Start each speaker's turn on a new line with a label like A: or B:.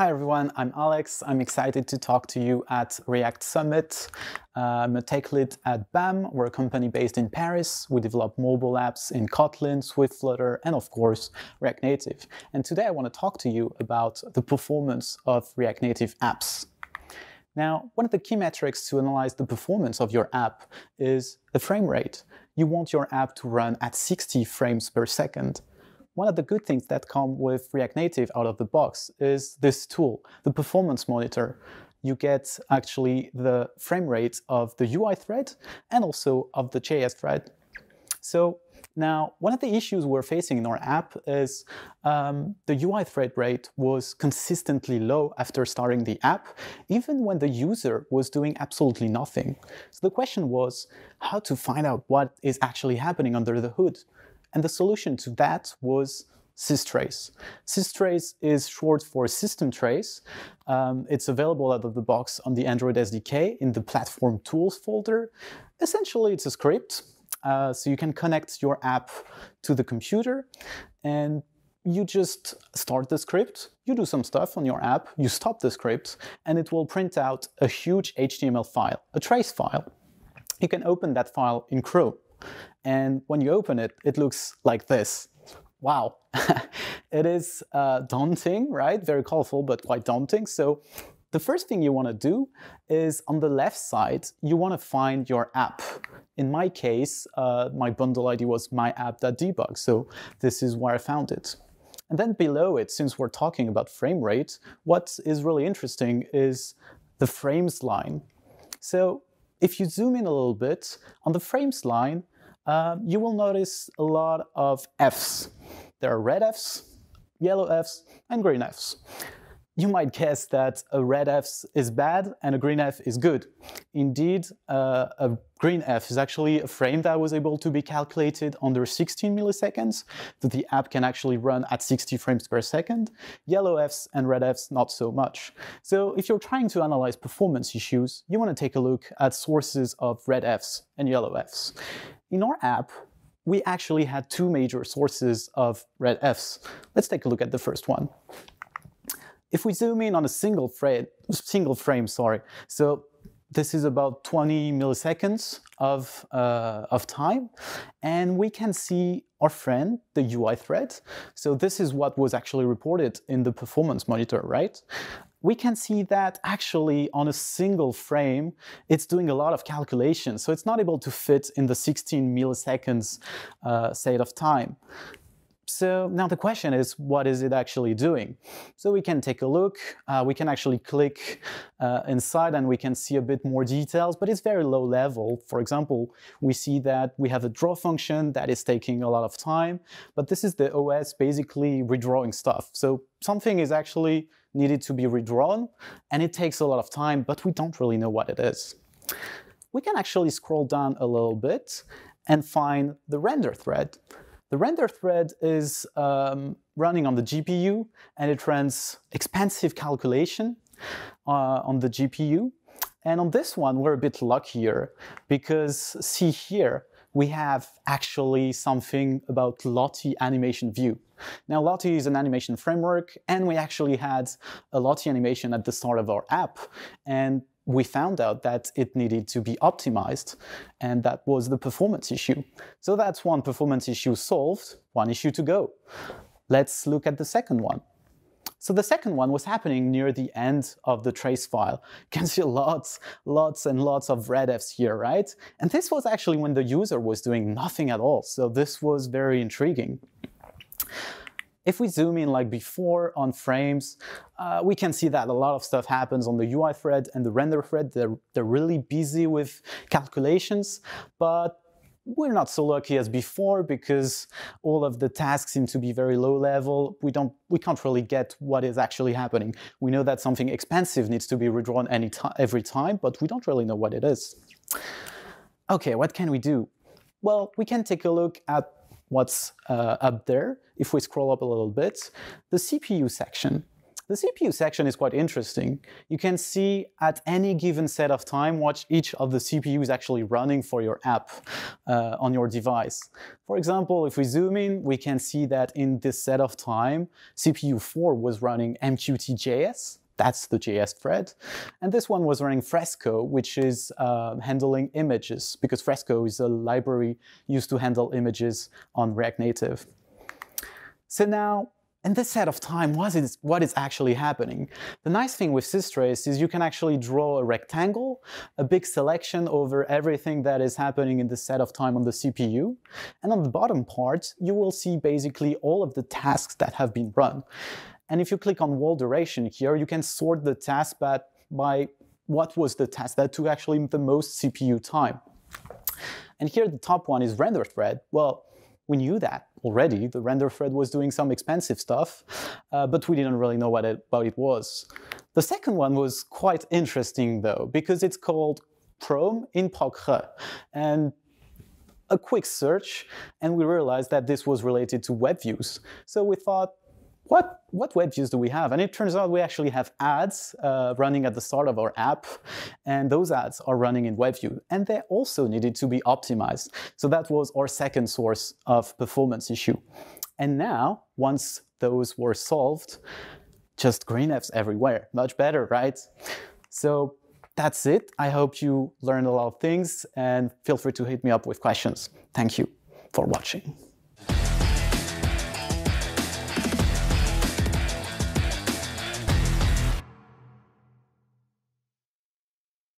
A: Hi everyone, I'm Alex. I'm excited to talk to you at React Summit. I'm a tech lead at BAM. We're a company based in Paris. We develop mobile apps in Kotlin, Swift Flutter, and of course, React Native. And today I want to talk to you about the performance of React Native apps. Now, one of the key metrics to analyze the performance of your app is the frame rate. You want your app to run at 60 frames per second one of the good things that come with React Native out of the box is this tool, the performance monitor. You get actually the frame rate of the UI thread and also of the JS thread. So now, one of the issues we're facing in our app is um, the UI thread rate was consistently low after starting the app, even when the user was doing absolutely nothing. So the question was how to find out what is actually happening under the hood. And the solution to that was systrace. Systrace is short for system trace. Um, it's available out of the box on the Android SDK in the platform tools folder. Essentially, it's a script. Uh, so you can connect your app to the computer and you just start the script, you do some stuff on your app, you stop the script, and it will print out a huge HTML file, a trace file. You can open that file in Chrome. And when you open it, it looks like this. Wow, it is uh, daunting, right? Very colorful, but quite daunting. So the first thing you want to do is on the left side, you want to find your app. In my case, uh, my bundle ID was my app.debug, so this is where I found it. And then below it, since we're talking about frame rate, what is really interesting is the frames line. So if you zoom in a little bit, on the frames line, uh, you will notice a lot of Fs. There are red Fs, yellow Fs, and green Fs. You might guess that a red F is bad and a green F is good. Indeed, uh, a green F is actually a frame that was able to be calculated under 16 milliseconds, that the app can actually run at 60 frames per second. Yellow Fs and red Fs, not so much. So if you're trying to analyze performance issues, you want to take a look at sources of red Fs and yellow Fs. In our app, we actually had two major sources of red Fs. Let's take a look at the first one. If we zoom in on a single frame, single frame, sorry, so this is about 20 milliseconds of, uh, of time, and we can see our friend, the UI thread. So this is what was actually reported in the performance monitor, right? we can see that actually on a single frame, it's doing a lot of calculations. So it's not able to fit in the 16 milliseconds uh, set of time. So now the question is, what is it actually doing? So we can take a look, uh, we can actually click uh, inside and we can see a bit more details, but it's very low level. For example, we see that we have a draw function that is taking a lot of time, but this is the OS basically redrawing stuff. So something is actually needed to be redrawn and it takes a lot of time, but we don't really know what it is. We can actually scroll down a little bit and find the render thread. The render thread is um, running on the GPU and it runs expensive calculation uh, on the GPU. And on this one, we're a bit luckier because see here, we have actually something about Lottie animation view. Now, Lottie is an animation framework, and we actually had a Lottie animation at the start of our app. And we found out that it needed to be optimized, and that was the performance issue. So that's one performance issue solved, one issue to go. Let's look at the second one. So the second one was happening near the end of the trace file. You can see lots, lots and lots of red Fs here, right? And this was actually when the user was doing nothing at all. So this was very intriguing. If we zoom in like before on frames, uh, we can see that a lot of stuff happens on the UI thread and the render thread. They're, they're really busy with calculations, but we're not so lucky as before because all of the tasks seem to be very low level. We don't, we can't really get what is actually happening. We know that something expensive needs to be redrawn any every time, but we don't really know what it is. Okay, what can we do? Well, we can take a look at what's uh, up there, if we scroll up a little bit, the CPU section. The CPU section is quite interesting. You can see at any given set of time what each of the CPU is actually running for your app uh, on your device. For example, if we zoom in, we can see that in this set of time, CPU 4 was running MQTJS, that's the JS thread. And this one was running Fresco, which is uh, handling images, because Fresco is a library used to handle images on React Native. So now, in this set of time, what is, what is actually happening? The nice thing with systrace is you can actually draw a rectangle, a big selection over everything that is happening in the set of time on the CPU. And on the bottom part, you will see basically all of the tasks that have been run. And if you click on wall duration here, you can sort the task by what was the task that took actually the most CPU time. And here the top one is render thread. Well, we knew that already. The render thread was doing some expensive stuff, uh, but we didn't really know what it, what it was. The second one was quite interesting though, because it's called Chrome in Progrès. And a quick search, and we realized that this was related to web views. So we thought, what, what web views do we have? And it turns out we actually have ads uh, running at the start of our app, and those ads are running in WebView, and they also needed to be optimized. So that was our second source of performance issue. And now, once those were solved, just green apps everywhere. Much better, right? So that's it. I hope you learned a lot of things, and feel free to hit me up with questions. Thank you for watching.